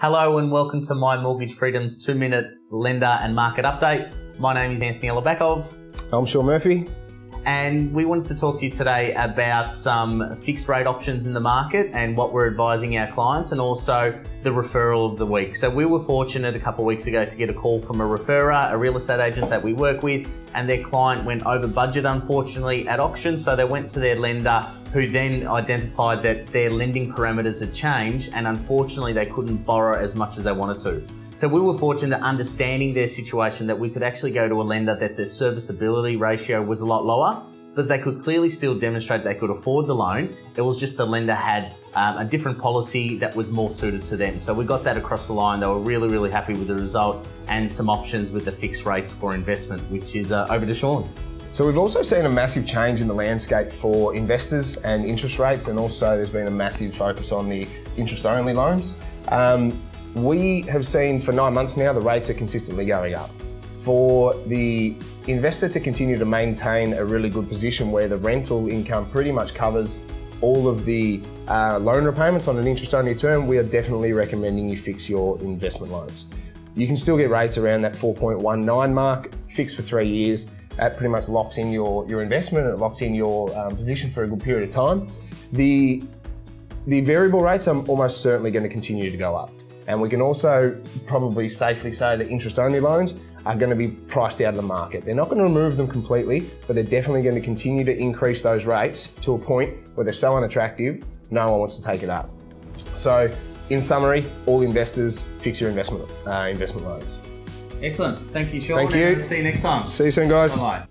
Hello and welcome to My Mortgage Freedom's two minute lender and market update. My name is Anthony Alabakov. I'm Sean Murphy. And we wanted to talk to you today about some fixed rate options in the market and what we're advising our clients and also the referral of the week. So we were fortunate a couple of weeks ago to get a call from a referrer, a real estate agent that we work with, and their client went over budget unfortunately at auction. So they went to their lender who then identified that their lending parameters had changed and unfortunately they couldn't borrow as much as they wanted to. So we were fortunate understanding their situation that we could actually go to a lender that their serviceability ratio was a lot lower, that they could clearly still demonstrate they could afford the loan. It was just the lender had um, a different policy that was more suited to them. So we got that across the line. They were really, really happy with the result and some options with the fixed rates for investment, which is uh, over to Sean. So we've also seen a massive change in the landscape for investors and interest rates, and also there's been a massive focus on the interest-only loans. Um, we have seen for nine months now the rates are consistently going up. For the investor to continue to maintain a really good position where the rental income pretty much covers all of the uh, loan repayments on an interest only term, we are definitely recommending you fix your investment loans. You can still get rates around that 4.19 mark, fixed for three years. That pretty much locks in your, your investment and it locks in your um, position for a good period of time. The, the variable rates are almost certainly going to continue to go up. And we can also probably safely say that interest only loans are going to be priced out of the market. They're not going to remove them completely, but they're definitely going to continue to increase those rates to a point where they're so unattractive, no one wants to take it up. So, in summary, all investors fix your investment uh, investment loans. Excellent. Thank you, Sean. Thank you. See you next time. See you soon, guys. Bye.